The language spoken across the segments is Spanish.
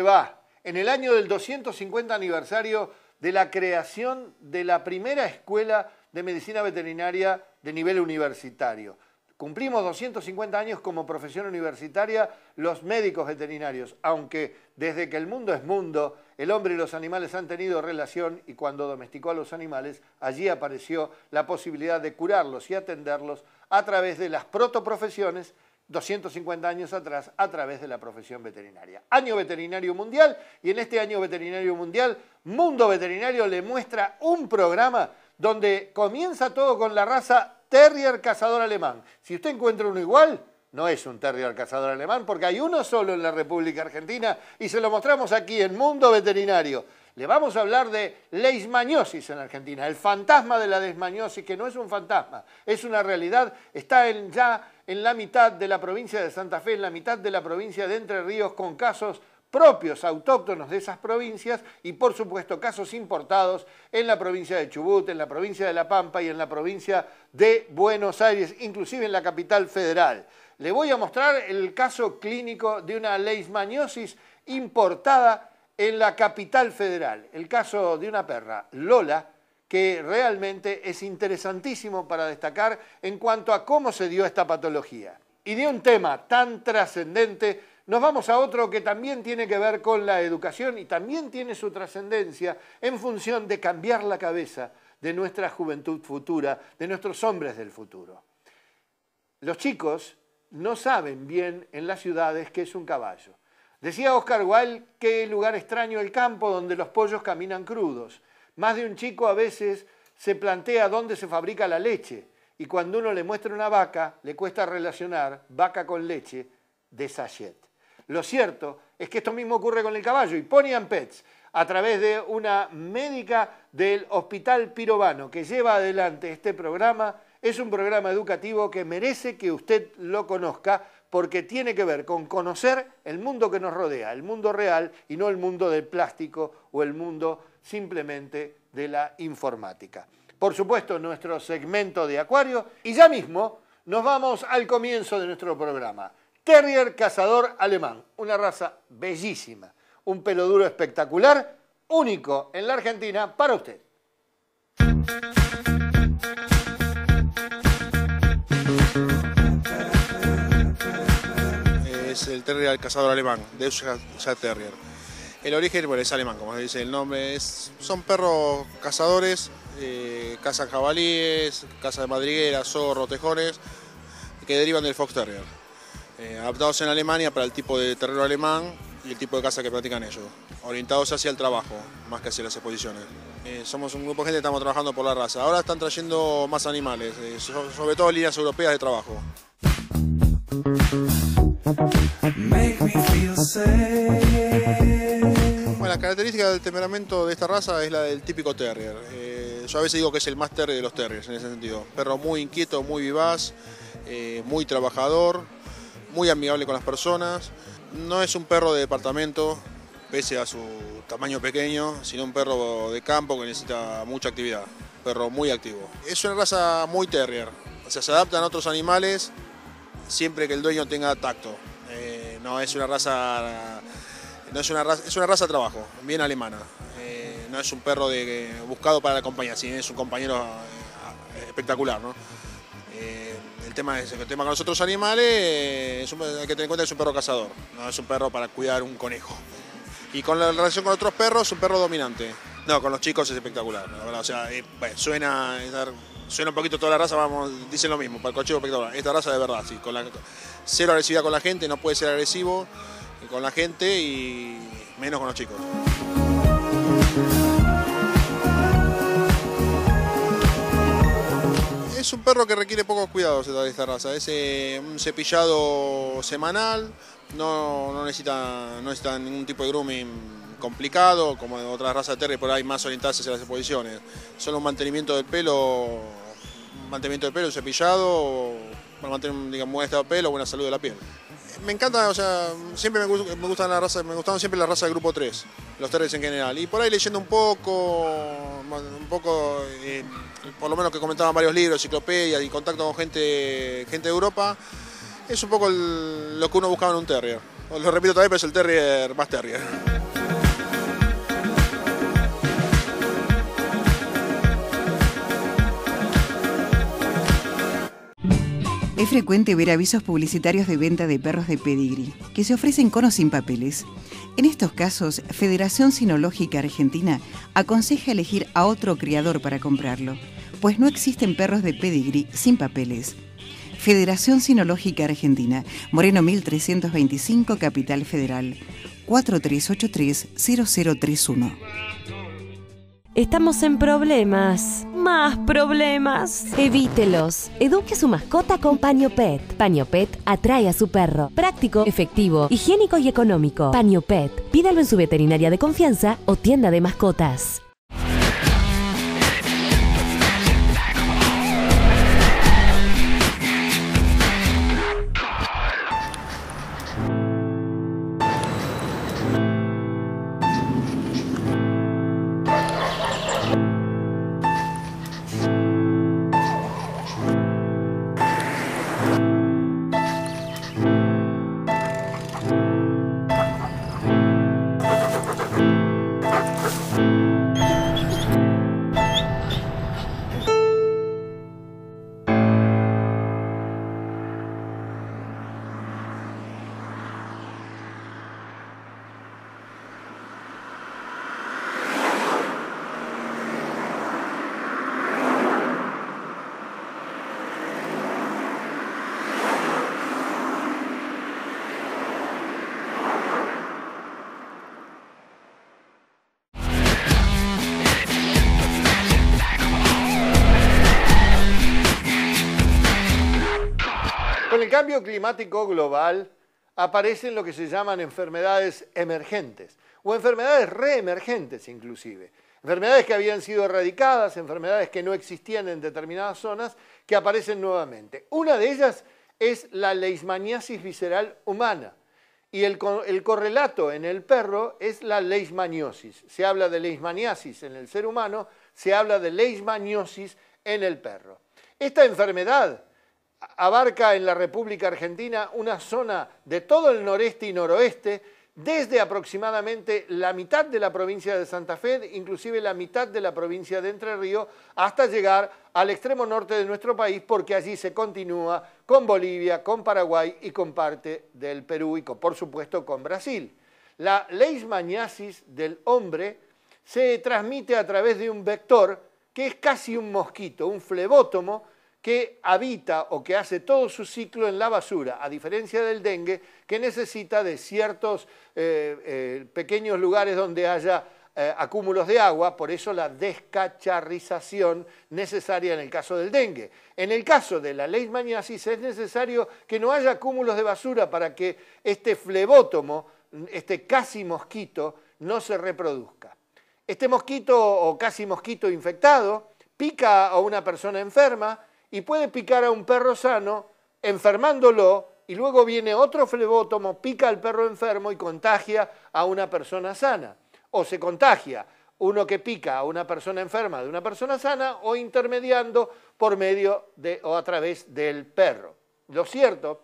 ¿Cómo le va? En el año del 250 aniversario de la creación de la primera escuela de medicina veterinaria de nivel universitario. Cumplimos 250 años como profesión universitaria los médicos veterinarios, aunque desde que el mundo es mundo, el hombre y los animales han tenido relación y cuando domesticó a los animales, allí apareció la posibilidad de curarlos y atenderlos a través de las protoprofesiones 250 años atrás a través de la profesión veterinaria. Año Veterinario Mundial y en este Año Veterinario Mundial Mundo Veterinario le muestra un programa donde comienza todo con la raza Terrier Cazador Alemán. Si usted encuentra uno igual, no es un Terrier Cazador Alemán porque hay uno solo en la República Argentina y se lo mostramos aquí en Mundo Veterinario. Le vamos a hablar de leishmaniosis en Argentina, el fantasma de la leishmaniosis, que no es un fantasma, es una realidad, está ya en la mitad de la provincia de Santa Fe, en la mitad de la provincia de Entre Ríos, con casos propios, autóctonos de esas provincias y por supuesto casos importados en la provincia de Chubut, en la provincia de La Pampa y en la provincia de Buenos Aires, inclusive en la capital federal. Le voy a mostrar el caso clínico de una leishmaniosis importada en la capital federal, el caso de una perra, Lola, que realmente es interesantísimo para destacar en cuanto a cómo se dio esta patología. Y de un tema tan trascendente, nos vamos a otro que también tiene que ver con la educación y también tiene su trascendencia en función de cambiar la cabeza de nuestra juventud futura, de nuestros hombres del futuro. Los chicos no saben bien en las ciudades qué es un caballo. Decía Oscar Wilde, qué lugar extraño el campo donde los pollos caminan crudos. Más de un chico a veces se plantea dónde se fabrica la leche y cuando uno le muestra una vaca le cuesta relacionar vaca con leche de sachet. Lo cierto es que esto mismo ocurre con el caballo y Pony and Pets, a través de una médica del Hospital Pirovano que lleva adelante este programa, es un programa educativo que merece que usted lo conozca porque tiene que ver con conocer el mundo que nos rodea, el mundo real y no el mundo del plástico o el mundo simplemente de la informática. Por supuesto, nuestro segmento de acuario y ya mismo nos vamos al comienzo de nuestro programa. Terrier cazador alemán, una raza bellísima, un pelo duro espectacular, único en la Argentina para usted. es el terrier cazador alemán, Deutsche Terrier. El origen bueno, es alemán, como dice el nombre. Es, son perros cazadores, eh, cazan jabalíes, caza de madrigueras, zorros, tejones, que derivan del Fox Terrier. Eh, adaptados en Alemania para el tipo de terreno alemán y el tipo de caza que practican ellos. Orientados hacia el trabajo, más que hacia las exposiciones. Eh, somos un grupo de gente que estamos trabajando por la raza. Ahora están trayendo más animales, sobre todo líneas europeas de trabajo. La característica del temperamento de esta raza es la del típico terrier. Eh, yo a veces digo que es el más terrier de los terriers en ese sentido. Perro muy inquieto, muy vivaz, eh, muy trabajador, muy amigable con las personas. No es un perro de departamento, pese a su tamaño pequeño, sino un perro de campo que necesita mucha actividad. Perro muy activo. Es una raza muy terrier. O sea, se adaptan a otros animales siempre que el dueño tenga tacto. Eh, no es una raza, no es una raza, es una raza de trabajo, bien alemana. Eh, no es un perro de, buscado para la compañía, sino es un compañero eh, espectacular. el tema el tema con los otros animales, hay que tener en cuenta que es un perro cazador, no es un perro para cuidar un conejo. Y con la relación con otros perros, es un perro dominante. No, con los chicos es espectacular, O sea, suena, suena un poquito toda la raza, vamos, dicen lo mismo, para el cochero espectacular. Esta raza de verdad, sí, con la, cero agresividad con la gente, no puede ser agresivo con la gente y menos con los chicos. Es un perro que requiere pocos cuidados esta raza, es eh, un cepillado semanal, no, no, necesita, no necesita ningún tipo de grooming complicado, como en otras razas de terrier, por ahí más orientadas hacia las exposiciones. Solo un mantenimiento del pelo, mantenimiento del pelo, cepillado, para mantener digamos, buen estado de pelo, buena salud de la piel. Me encanta, o sea, siempre me, me gustan la raza, me gustaron siempre la raza del grupo 3, los terriers en general. Y por ahí leyendo un poco, un poco, eh, por lo menos que comentaban varios libros, enciclopedias y contacto con gente, gente de Europa, es un poco lo que uno buscaba en un terrier Lo repito también, pero es el terrier más terrier. Es frecuente ver avisos publicitarios de venta de perros de pedigree, que se ofrecen con o sin papeles. En estos casos, Federación Sinológica Argentina aconseja elegir a otro criador para comprarlo, pues no existen perros de pedigree sin papeles. Federación Sinológica Argentina, Moreno 1325, Capital Federal, 4383-0031. Estamos en problemas. Más problemas. Evítelos. Eduque a su mascota con Paño Pet. Paño Pet atrae a su perro. Práctico, efectivo, higiénico y económico. Paño Pet. Pídalo en su veterinaria de confianza o tienda de mascotas. Cambio climático global aparecen lo que se llaman enfermedades emergentes o enfermedades reemergentes inclusive. Enfermedades que habían sido erradicadas, enfermedades que no existían en determinadas zonas, que aparecen nuevamente. Una de ellas es la leishmaniasis visceral humana. Y el, el, correlato en el perro es la leishmaniosis. Se habla de leishmaniasis en el ser humano, se habla de leishmaniosis en el perro. Esta enfermedad abarca en la República Argentina una zona de todo el noreste y noroeste, desde aproximadamente la mitad de la provincia de Santa Fe, inclusive la mitad de la provincia de Entre Ríos, hasta llegar al extremo norte de nuestro país, porque allí se continúa con Bolivia, con Paraguay y con parte del Perú y, por supuesto, con Brasil. La leishmaniasis del hombre se transmite a través de un vector que es casi un mosquito, un flebótomo, que habita o que hace todo su ciclo en la basura, a diferencia del dengue, que necesita de ciertos eh, eh, pequeños lugares donde haya eh, acúmulos de agua, por eso la descacharrización necesaria en el caso del dengue. En el caso de la leishmaniasis es necesario que no haya acúmulos de basura para que este flebótomo, este casi mosquito, no se reproduzca. Este mosquito o casi mosquito infectado pica a una persona enferma, y puede picar a un perro sano enfermándolo y luego viene otro flebótomo, pica al perro enfermo y contagia a una persona sana. O se contagia uno que pica a una persona enferma de una persona sana o intermediando por medio de o a través del perro. Lo cierto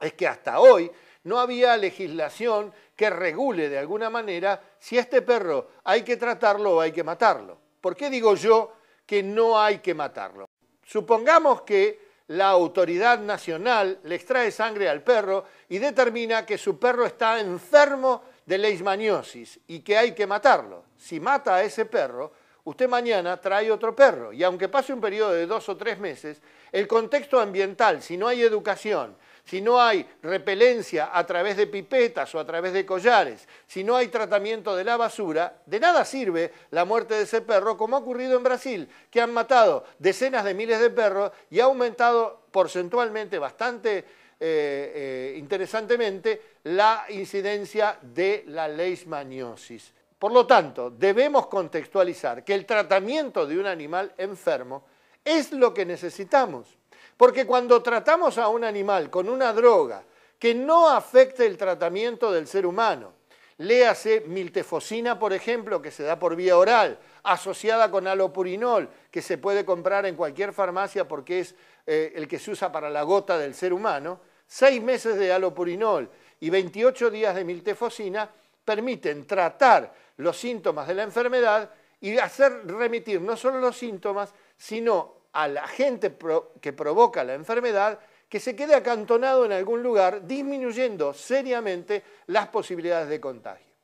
es que hasta hoy no había legislación que regule de alguna manera si este perro hay que tratarlo o hay que matarlo. ¿Por qué digo yo que no hay que matarlo? Supongamos que la autoridad nacional le extrae sangre al perro y determina que su perro está enfermo de leishmaniosis y que hay que matarlo. Si mata a ese perro, usted mañana trae otro perro y aunque pase un periodo de dos o tres meses, el contexto ambiental, si no hay educación, si no hay repelencia a través de pipetas o a través de collares, si no hay tratamiento de la basura, de nada sirve la muerte de ese perro, como ha ocurrido en Brasil, que han matado decenas de miles de perros y ha aumentado porcentualmente bastante eh, eh, interesantemente la incidencia de la leishmaniosis. Por lo tanto, debemos contextualizar que el tratamiento de un animal enfermo es lo que necesitamos. Porque cuando tratamos a un animal con una droga que no afecte el tratamiento del ser humano, léase miltefosina, por ejemplo, que se da por vía oral, asociada con alopurinol, que se puede comprar en cualquier farmacia porque es eh, el que se usa para la gota del ser humano, seis meses de alopurinol y 28 días de miltefosina permiten tratar los síntomas de la enfermedad y hacer remitir no solo los síntomas, sino al agente que provoca la enfermedad que se quede acantonado en algún lugar, disminuyendo seriamente las posibilidades de contagio.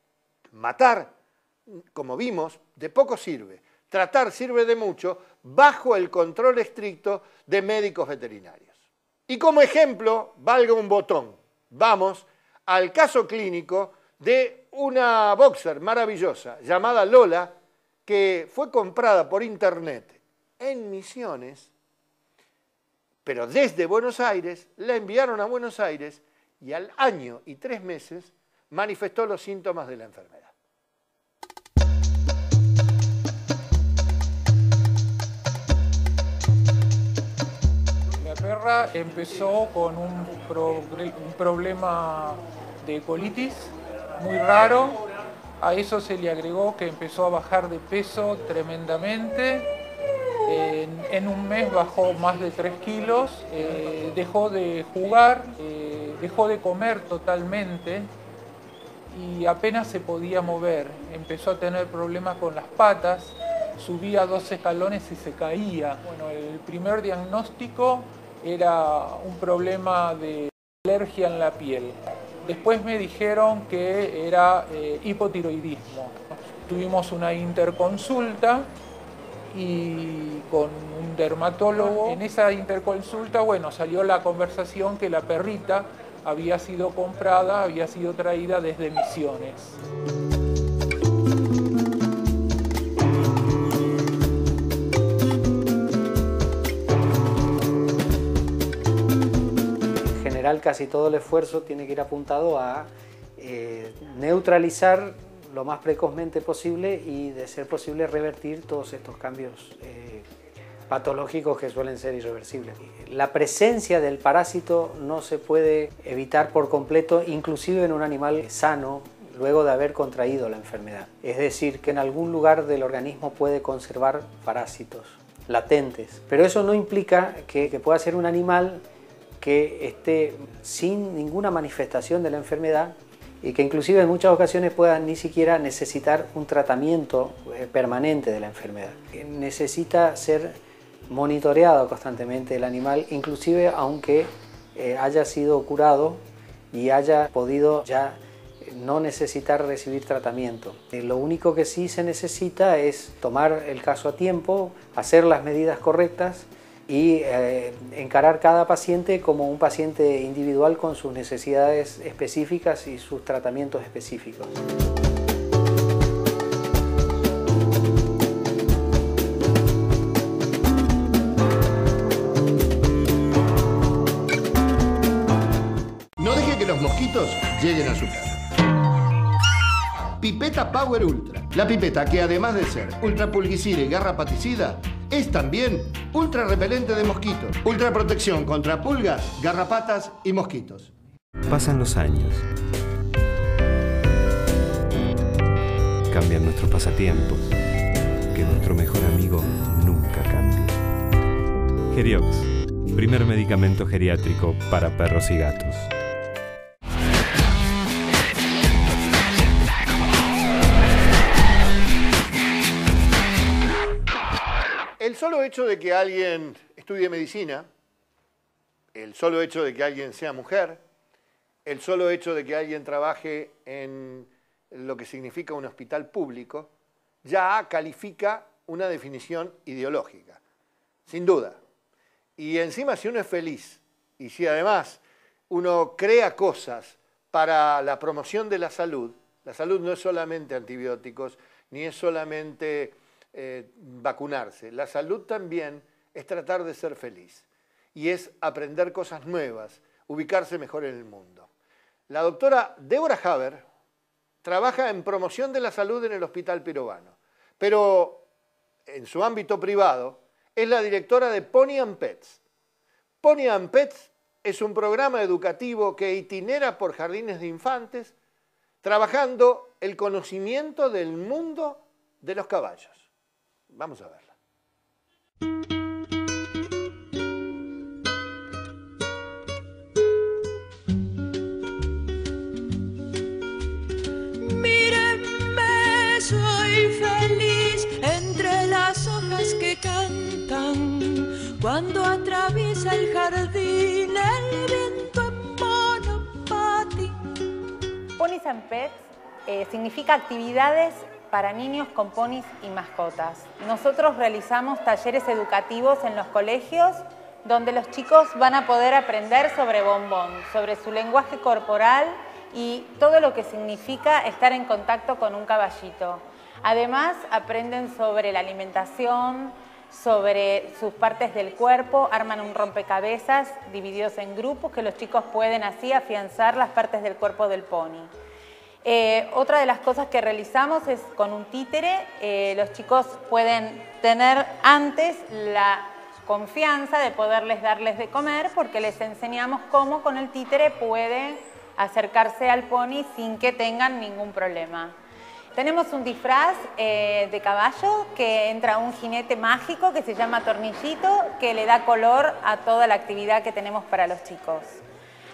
Matar, como vimos, de poco sirve. Tratar sirve de mucho bajo el control estricto de médicos veterinarios. Y como ejemplo, valga un botón. Vamos al caso clínico de una boxer maravillosa llamada Lola, que fue comprada por internet en Misiones, pero desde Buenos Aires la enviaron a Buenos Aires y al año y tres meses manifestó los síntomas de la enfermedad. La perra empezó con un, problema de colitis muy raro. A eso se le agregó que empezó a bajar de peso tremendamente. En, un mes bajó más de 3 kilos, eh, dejó de jugar, eh, dejó de comer totalmente y apenas se podía mover. Empezó a tener problemas con las patas, subía dos escalones y se caía. Bueno, el primer diagnóstico era un problema de alergia en la piel. Después me dijeron que era eh, hipotiroidismo. Tuvimos una interconsulta y con un dermatólogo. En esa interconsulta, bueno, salió la conversación que la perrita había sido comprada, había sido traída desde Misiones. casi todo el esfuerzo tiene que ir apuntado a eh, neutralizar lo más precozmente posible y de ser posible revertir todos estos cambios eh, patológicos que suelen ser irreversibles. La presencia del parásito no se puede evitar por completo, inclusive en un animal sano, luego de haber contraído la enfermedad. Es decir, que en algún lugar del organismo puede conservar parásitos latentes. Pero eso no implica que, que pueda ser un animal que esté sin ninguna manifestación de la enfermedad y que inclusive en muchas ocasiones pueda ni siquiera necesitar un tratamiento eh, permanente de la enfermedad. Necesita ser monitoreado constantemente el animal, inclusive aunque eh, haya sido curado y haya podido ya no necesitar recibir tratamiento. Eh, lo único que sí se necesita es tomar el caso a tiempo, hacer las medidas correctas y eh, encarar cada paciente como un paciente individual con sus necesidades específicas y sus tratamientos específicos. No deje que los mosquitos lleguen a su casa. Pipeta Power Ultra. La pipeta que además de ser ultra pulguicida y garrapaticida, es también ultra repelente de mosquitos, ultra protección contra pulgas, garrapatas y mosquitos. Pasan los años. Cambian nuestros pasatiempos. Que nuestro mejor amigo nunca cambie. Geriox, primer medicamento geriátrico para perros y gatos. Solo hecho de que alguien estudie medicina, el solo hecho de que alguien sea mujer, el solo hecho de que alguien trabaje en lo que significa un hospital público, ya califica una definición ideológica, sin duda. Y encima si uno es feliz y si además uno crea cosas para la promoción de la salud, la salud no es solamente antibióticos, ni es solamente eh, vacunarse. La salud también es tratar de ser feliz y es aprender cosas nuevas, ubicarse mejor en el mundo. La doctora Débora Haber trabaja en promoción de la salud en el Hospital Pirovano, pero en su ámbito privado es la directora de Pony and Pets. Pony and Pets es un programa educativo que itinera por jardines de infantes, trabajando el conocimiento del mundo de los caballos. Vamos a verla. Mírenme, soy feliz entre las hojas que cantan. Cuando atraviesa el jardín el viento en. Pony Pets eh, significa actividades para niños con ponis y mascotas. Nosotros realizamos talleres educativos en los colegios donde los chicos van a poder aprender sobre bombón, sobre su lenguaje corporal y todo lo que significa estar en contacto con un caballito. Además, aprenden sobre la alimentación, sobre sus partes del cuerpo, arman un rompecabezas divididos en grupos que los chicos pueden así afianzar las partes del cuerpo del pony. Eh, otra de las cosas que realizamos es con un títere, eh, los chicos pueden tener antes la confianza de poderles darles de comer porque les enseñamos cómo con el títere pueden acercarse al pony sin que tengan ningún problema. Tenemos un disfraz eh, de caballo que entra un jinete mágico que se llama Tornillito que le da color a toda la actividad que tenemos para los chicos.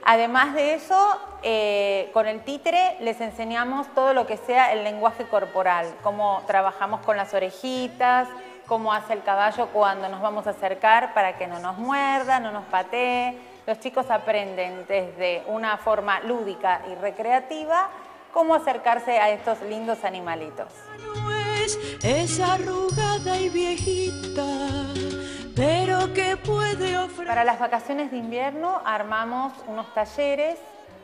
Además de eso, eh, con el títere les enseñamos todo lo que sea el lenguaje corporal, cómo trabajamos con las orejitas, cómo hace el caballo cuando nos vamos a acercar para que no nos muerda, no nos patee. Los chicos aprenden desde una forma lúdica y recreativa cómo acercarse a estos lindos animalitos. Para las vacaciones de invierno armamos unos talleres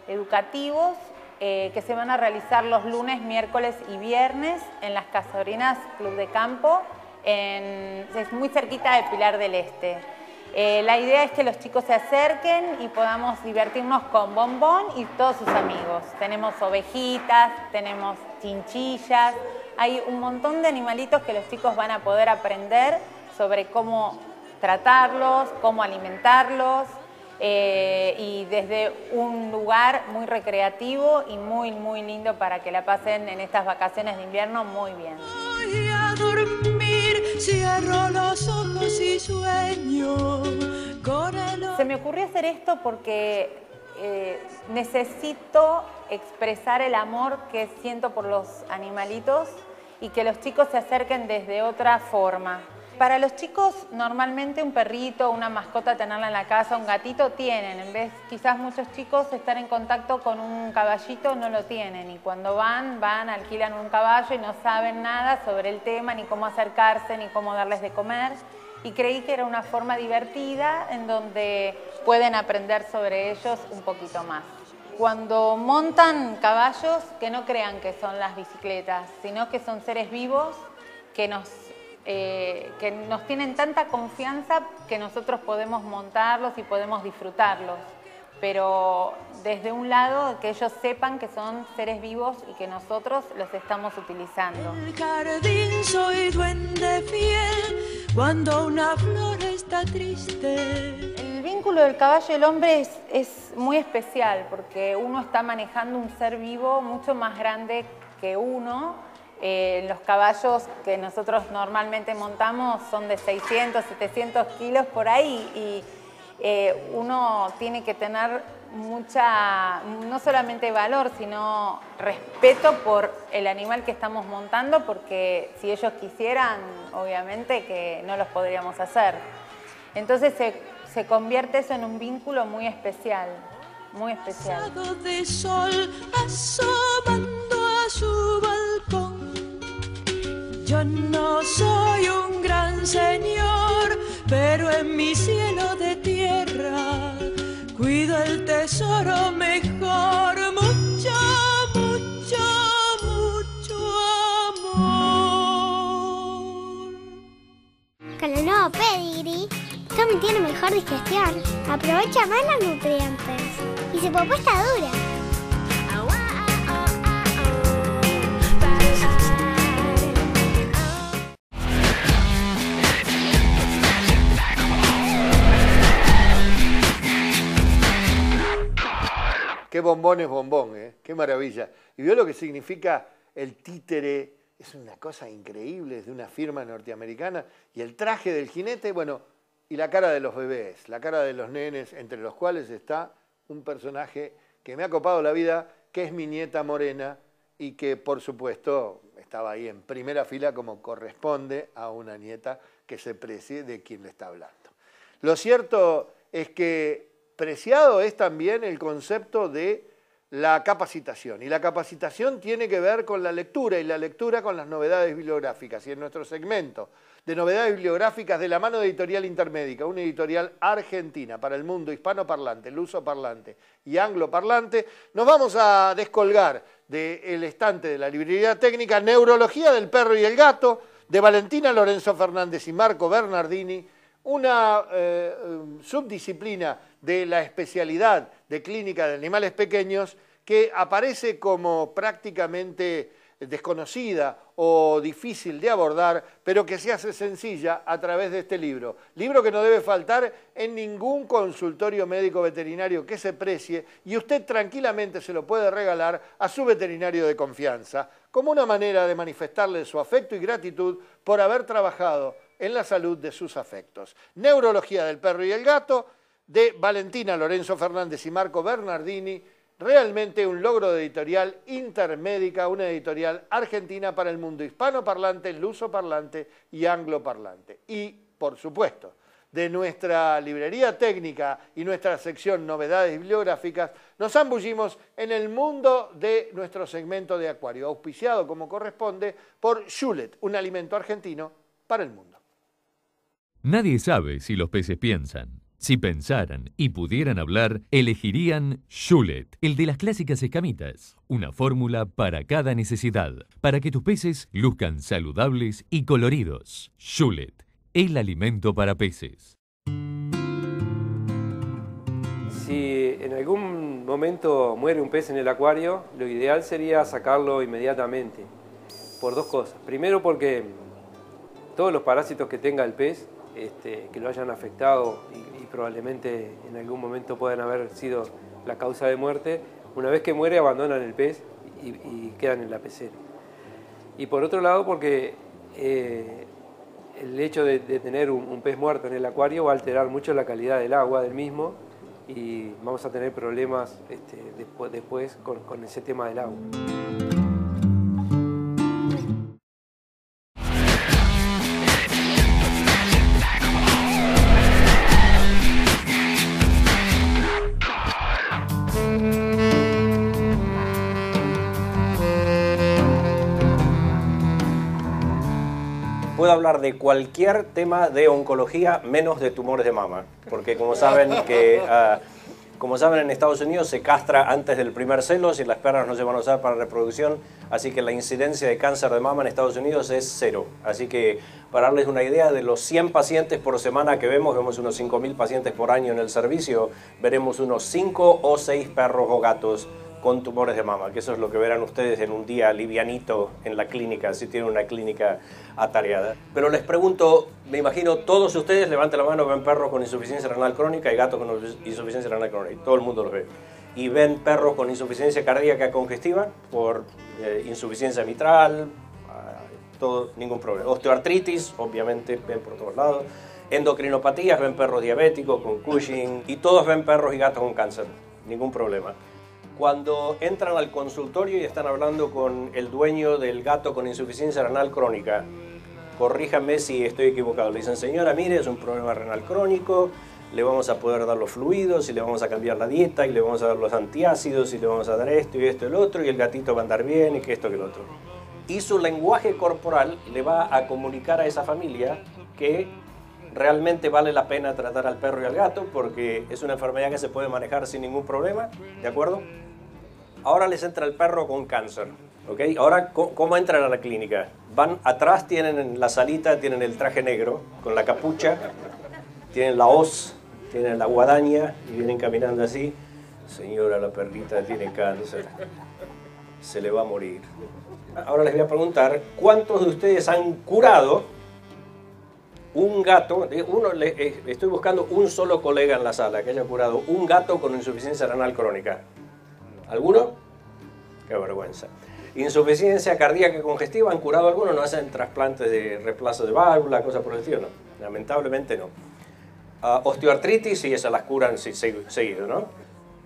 educativos eh, que se van a realizar los lunes, miércoles y viernes en las Casorinas Club de Campo es muy cerquita de Pilar del Este. Eh, la idea es que los chicos se acerquen y podamos divertirnos con Bombón y todos sus amigos. Tenemos ovejitas, tenemos chinchillas, hay un montón de animalitos que los chicos van a poder aprender sobre cómo tratarlos, cómo alimentarlos eh, y desde un lugar muy recreativo y muy, muy lindo para que la pasen en estas vacaciones de invierno muy bien. Cierro los ojos y sueño con el... Se me ocurrió hacer esto porque eh, necesito expresar el amor que siento por los animalitos y que los chicos se acerquen desde otra forma. Para los chicos, normalmente un perrito, una mascota, tenerla en la casa, un gatito, tienen. En vez, quizás muchos chicos estar en contacto con un caballito no lo tienen. Y cuando van, van, alquilan un caballo y no saben nada sobre el tema, ni cómo acercarse, ni cómo darles de comer. Y creí que era una forma divertida en donde pueden aprender sobre ellos un poquito más. Cuando montan caballos, que no crean que son las bicicletas, sino que son seres vivos que nos eh, que nos tienen tanta confianza que nosotros podemos montarlos y podemos disfrutarlos. Pero desde un lado, que ellos sepan que son seres vivos y que nosotros los estamos utilizando. El jardín soy duende fiel cuando una flor está triste. El vínculo del caballo y el hombre es, es muy especial porque uno está manejando un ser vivo mucho más grande que uno eh, los caballos que nosotros normalmente montamos son de 600, 700 kilos por ahí y eh, uno tiene que tener mucha, no solamente valor, sino respeto por el animal que estamos montando, porque si ellos quisieran, obviamente que no los podríamos hacer. Entonces se, se convierte eso en un vínculo muy especial, muy especial. De sol asomando a su balcón yo no soy un gran señor, pero en mi cielo de tierra cuido el tesoro mejor, mucho, mucho, mucho amor. Con el nuevo pedigree, Tommy tiene mejor digestión, aprovecha más los nutrientes y su popó está dura. Qué bombón es bombón, ¿eh? qué maravilla. Y vio lo que significa el títere, es una cosa increíble, de una firma norteamericana. Y el traje del jinete, bueno, y la cara de los bebés, la cara de los nenes, entre los cuales está un personaje que me ha copado la vida, que es mi nieta Morena, y que por supuesto estaba ahí en primera fila como corresponde a una nieta que se precie de quien le está hablando. Lo cierto es que preciado es también el concepto de la capacitación. Y la capacitación tiene que ver con la lectura y la lectura con las novedades bibliográficas. Y en nuestro segmento de novedades bibliográficas de la mano de Editorial Intermédica, una editorial argentina para el mundo hispanoparlante, luso parlante y angloparlante, nos vamos a descolgar del estante de la librería técnica Neurología del perro y el gato, de Valentina Lorenzo Fernández y Marco Bernardini, una eh, subdisciplina de la especialidad de clínica de animales pequeños que aparece como prácticamente desconocida o difícil de abordar, pero que se hace sencilla a través de este libro. Libro que no debe faltar en ningún consultorio médico veterinario que se precie y usted tranquilamente se lo puede regalar a su veterinario de confianza, como una manera de manifestarle su afecto y gratitud por haber trabajado en la salud de sus afectos. Neurología del perro y el gato, de Valentina Lorenzo Fernández y Marco Bernardini, realmente un logro de editorial intermédica, una editorial argentina para el mundo hispanoparlante, lusoparlante y angloparlante. Y, por supuesto, de nuestra librería técnica y nuestra sección novedades bibliográficas, nos zambullimos en el mundo de nuestro segmento de acuario, auspiciado como corresponde por Schulet, un alimento argentino para el mundo. Nadie sabe si los peces piensan. Si pensaran y pudieran hablar, elegirían Schulet, el de las clásicas escamitas. Una fórmula para cada necesidad, para que tus peces luzcan saludables y coloridos. Schulet, el alimento para peces. Si en algún momento muere un pez en el acuario, lo ideal sería sacarlo inmediatamente. Por dos cosas. Primero porque todos los parásitos que tenga el pez este, que lo hayan afectado y, probablemente en algún momento puedan haber sido la causa de muerte, una vez que muere abandonan el pez y, quedan en la pecera. Y por otro lado porque eh, el hecho de, tener un, pez muerto en el acuario va a alterar mucho la calidad del agua del mismo y vamos a tener problemas este, después, con ese tema del agua. Hablar de cualquier tema de oncología menos de tumores de mama, porque como saben que... Ah, como saben, en Estados Unidos se castra antes del primer celo y las perras no se van a usar para reproducción, así que la incidencia de cáncer de mama en Estados Unidos es cero. Así que para darles una idea, de los 100 pacientes por semana que vemos, vemos unos 5.000 pacientes por año en el servicio, veremos unos 5 o 6 perros o gatos con tumores de mama, que eso es lo que verán ustedes en un día livianito en la clínica, si tienen una clínica atareada. Pero les pregunto, me imagino todos ustedes, levanten la mano, ven perros con insuficiencia renal crónica y gatos con insuficiencia renal crónica, todo el mundo los ve. Y ven perros con insuficiencia cardíaca congestiva por eh, insuficiencia mitral, ah, todo, ningún problema. Osteoartritis, obviamente, ven por todos lados. Endocrinopatías, ven perros diabéticos con Cushing y todos ven perros y gatos con cáncer, ningún problema. Cuando entran al consultorio y están hablando con el dueño del gato con insuficiencia renal crónica, corríjame si estoy equivocado. Le dicen, señora, mire, es un problema renal crónico, le vamos a poder dar los fluidos y le vamos a cambiar la dieta y le vamos a dar los antiácidos y le vamos a dar esto y esto y el otro y el gatito va a andar bien y que esto que el otro. Y su lenguaje corporal le va a comunicar a esa familia que realmente vale la pena tratar al perro y al gato porque es una enfermedad que se puede manejar sin ningún problema, ¿de acuerdo? Ahora les entra el perro con cáncer. ¿ok? Ahora, ¿cómo, entran a la clínica? Van atrás, tienen en la salita, tienen el traje negro con la capucha, tienen la hoz, tienen la guadaña y vienen caminando así. Señora, la perrita tiene cáncer. Se le va a morir. Ahora les voy a preguntar, ¿cuántos de ustedes han curado un gato? Uno, eh, estoy buscando un solo colega en la sala que haya curado un gato con insuficiencia renal crónica. ¿Alguno? Qué vergüenza. Insuficiencia cardíaca congestiva, ¿han curado algunos? ¿No hacen trasplantes de reemplazo de válvula, cosas por el estilo? No, lamentablemente no. Uh, osteoartritis, sí, esas las curan seguido, ¿no?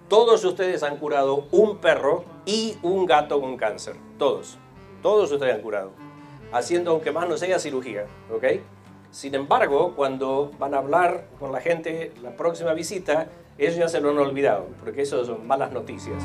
Todos ustedes han curado un perro y un gato con cáncer. Todos. Todos ustedes han curado. Haciendo aunque más no sea cirugía, ¿ok? Sin embargo, cuando van a hablar con la gente la próxima visita, ellos ya se lo han olvidado, porque eso son malas noticias.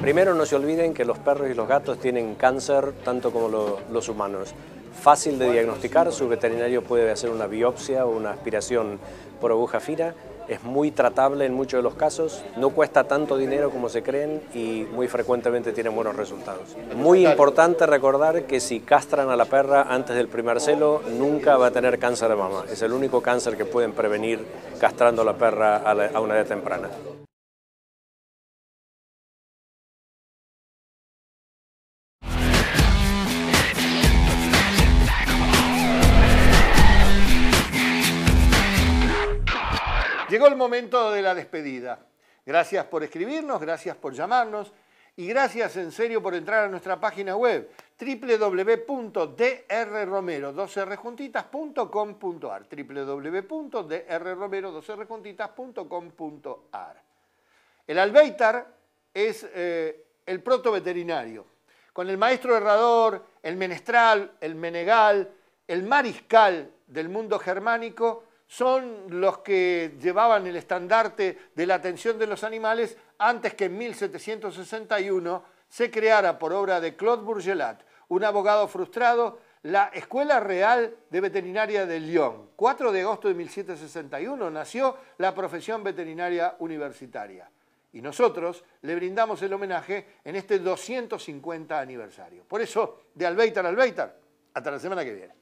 Primero no se olviden que los perros y los gatos tienen cáncer tanto como lo- los humanos. Fácil de diagnosticar, su veterinario puede hacer una biopsia o una aspiración por aguja fina. Es muy tratable en muchos de los casos, no cuesta tanto dinero como se creen y muy frecuentemente tienen buenos resultados. Muy importante recordar que si castran a la perra antes del primer celo, nunca va a tener cáncer de mama. Es el único cáncer que pueden prevenir castrando a la perra a, la- a una edad temprana. Llegó el momento de la despedida. Gracias por escribirnos, gracias por llamarnos y gracias en serio por entrar a nuestra página web www.drromero12rjuntitas.com.ar www.drromero12rjuntitas.com.ar El albeitar es eh, el proto veterinario. Con el maestro herrador, el menestral, el menegal, el mariscal del mundo germánico son los que llevaban el estandarte de la atención de los animales antes que en 1761 se creara por obra de Claude Bourgelat, un abogado frustrado, la Escuela Real de Veterinaria de Lyon. 4 de agosto de 1761 nació la profesión veterinaria universitaria. Y nosotros le brindamos el homenaje en este 250 aniversario. Por eso, de Albeitar a Albeitar, hasta la semana que viene.